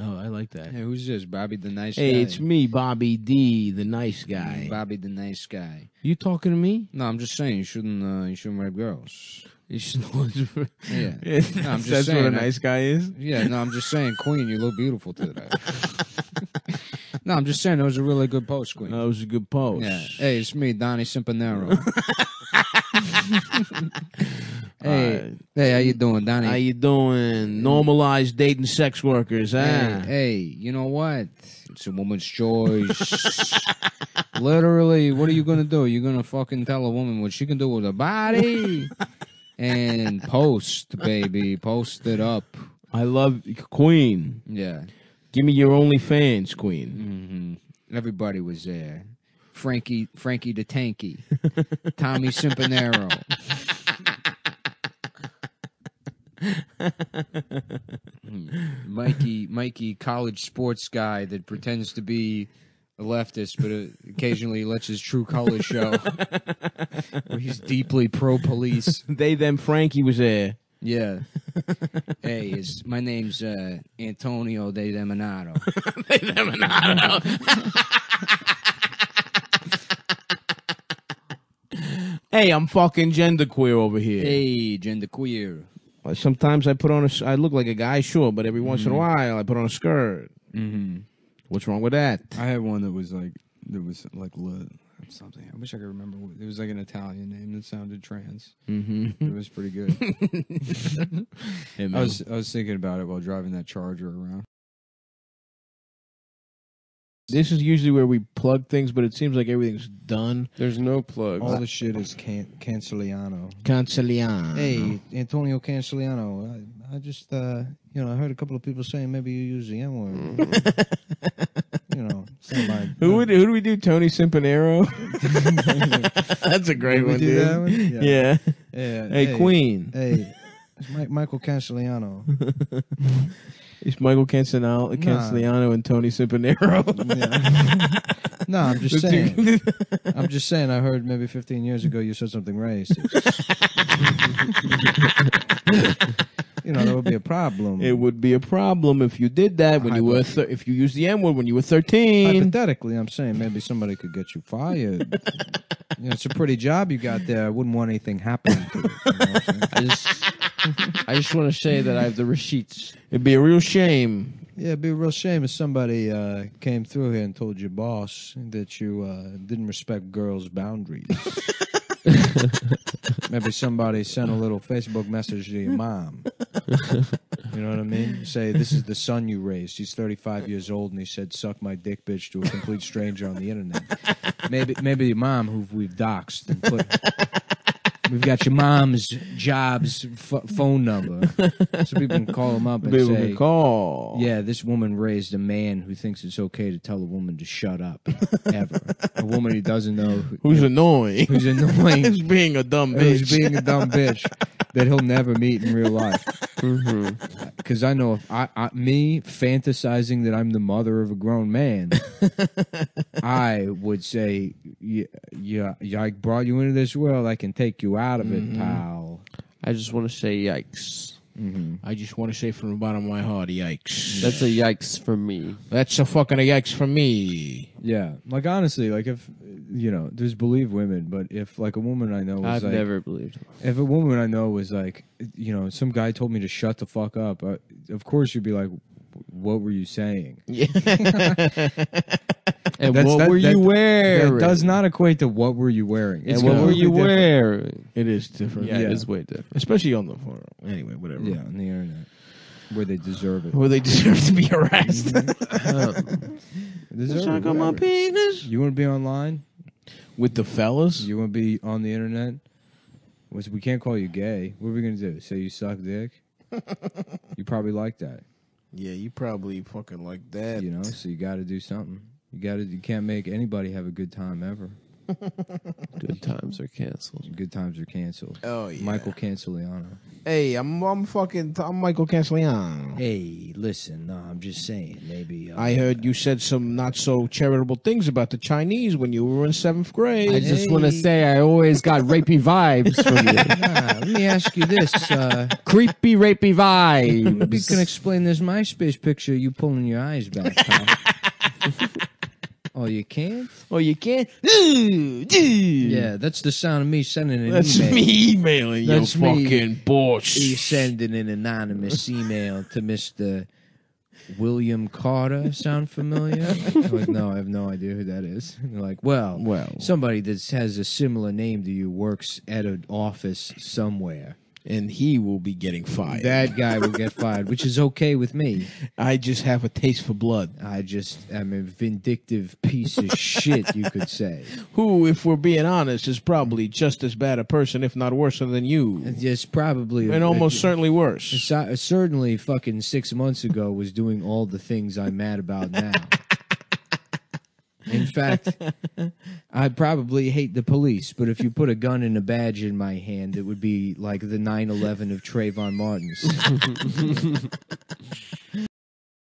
Oh, I like that. Hey, who's this? Bobby the nice Hey, guy. it's me, Bobby D, the nice guy. Bobby the nice guy. You talking to me? No, I'm just saying you shouldn't. Uh, you shouldn't rape girls. You should- Yeah. Yeah, No, I'm just That's what saying, a I- nice guy is. Yeah. No, I'm just saying, Queen, you look beautiful today. no, I'm just saying it was a really good post, Queen. That was a good post. Yeah. Hey, it's me, Donnie Simpanero. Hey, hey, how you doing, Donnie? How you doing? Normalized dating sex workers, huh? Hey, hey, you know what? It's a woman's choice. Literally, what are you gonna do? You're gonna fucking tell a woman what she can do with her body and post, baby, post it up. I love Queen. Yeah. Give me your OnlyFans, Queen. hmm Everybody was there. Frankie, Frankie the Tanky, Tommy Simpanero. Hmm. Mikey, Mikey, college sports guy that pretends to be a leftist, but uh, occasionally lets his true colors show. He's deeply pro police. They, them, Frankie was there. Yeah. hey, it's, my name's uh, Antonio De Deminato. they, them, and I don't know. hey, I'm fucking genderqueer over here. Hey, genderqueer. Sometimes I put on a. I look like a guy, sure, but every once in a while I put on a skirt. Mm-hmm. What's wrong with that? I had one that was like that was like lit something. I wish I could remember. What, it was like an Italian name that sounded trans. Mm-hmm. It was pretty good. I was I was thinking about it while driving that Charger around. This is usually where we plug things, but it seems like everything's done. There's no plugs. All the shit is can- Canceliano. Canceliano. Hey, Antonio Canceliano. I, I just, uh, you know, I heard a couple of people saying maybe you use the N word. you know, somebody. Who would who do we do? Tony Simpanero. That's a great Did we one, do dude. that one? Yeah. Yeah. Hey, Queen. Hey, it's Mike, Michael Canceliano. It's Michael Canceliano, Canceliano and Tony Simpanero. Yeah. no, I'm just saying. I'm just saying. I heard maybe 15 years ago you said something racist. you know, that would be a problem. it would be a problem if you did that when you were thir- if you used the N word when you were thirteen. Hypothetically, I'm saying maybe somebody could get you fired. you know, it's a pretty job you got there. I wouldn't want anything happening to it. you know what I'm saying? I just, I just want to say that I have the receipts. It'd be a real shame. Yeah, it'd be a real shame if somebody uh, came through here and told your boss that you uh, didn't respect girls' boundaries. Maybe somebody sent a little Facebook message to your mom. You know what I mean? Say, this is the son you raised. He's 35 years old, and he said, suck my dick, bitch, to a complete stranger on the internet. Maybe maybe your mom, who we've doxxed and put... We've got your mom's job's f- phone number, so people can call him up and People say, can call. yeah, this woman raised a man who thinks it's okay to tell a woman to shut up. Ever. a woman who doesn't know who, Who's annoying? who's annoying, Who's being a dumb bitch? who's being a dumb bitch that he'll never meet in real life. Mm-hmm. Because I know if I, I, me fantasizing that I'm the mother of a grown man, I would say, yeah, yeah, yeah, I brought you into this world. I can take you out of it, mm-hmm. pal. I just want to say yikes. Mm-hmm. I just want to say from the bottom of my heart, yikes. That's a yikes for me. That's a fucking a yikes for me. Yeah, like honestly, like if you know, there's believe women, but if like a woman I know was I've like, never believed. if a woman I know was like, you know, some guy told me to shut the fuck up, uh, of course you'd be like, what were you saying? Yeah. And That's- what that- were that- you wearing? That does not equate to what were you wearing. And what completely were you different. wearing? it is different. Yeah, Yeah. it is way different. Especially on the phone. Anyway, whatever. Yeah, on the internet, where they deserve it. Where they deserve to be harassed. They deserve Suck it, on my whatever. penis. You want to be online? With the fellas? You want to be on the internet? Was we can't call you gay. What are we gonna do? Say you suck dick? you probably like that, Yeah, you probably fucking like that. you know. So you got to do something. You got to. You can't make anybody have a good time ever. Good times are canceled. Good times are canceled. Oh yeah. Michael Canceliano. Hey, I'm I'm fucking I'm Michael Canceliano. Hey, listen, no, I'm just saying, maybe. Uh, I heard you said some not so charitable things about the Chinese when you were in seventh grade. I just want to say I always got rapey vibes from you. Nah, let me ask you this. Uh, Creepy, rapey vibes. maybe you can explain this MySpace picture you pulling your eyes back, pal. Oh, you can't? oh, you can't. Yeah, Yeah, that's the sound of me sending an That's email. me emailing That's you, me. fucking boss. You sending an anonymous email to Mr. William Carter. Sound familiar? I'm like, no, I have no idea who that is. And they're like, well, Well. somebody that has a similar name to you works at an office somewhere. And he will be getting fired. That guy will get fired, which is okay with me. I just have a taste for blood. I just am a vindictive piece of shit, you could say. Who, if we're being honest, is probably just as bad a person, if not worse than you, Just probably and almost certainly worse. So- uh, certainly fucking six months ago was doing all the things I'm mad about now. In fact, I probably hate the police, but if you put a gun and a badge in my hand, it would be like the 9 11 of Trayvon Martin's.